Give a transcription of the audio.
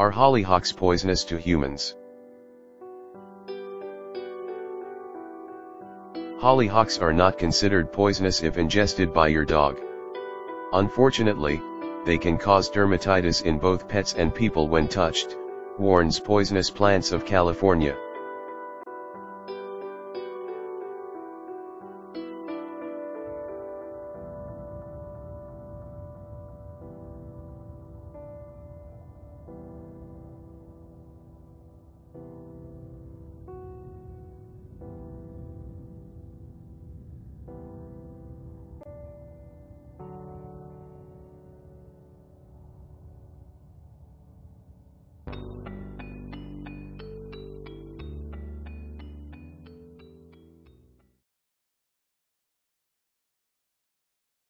Are hollyhocks poisonous to humans? Hollyhocks are not considered poisonous if ingested by your dog. Unfortunately, they can cause dermatitis in both pets and people when touched, warns Poisonous Plants of California.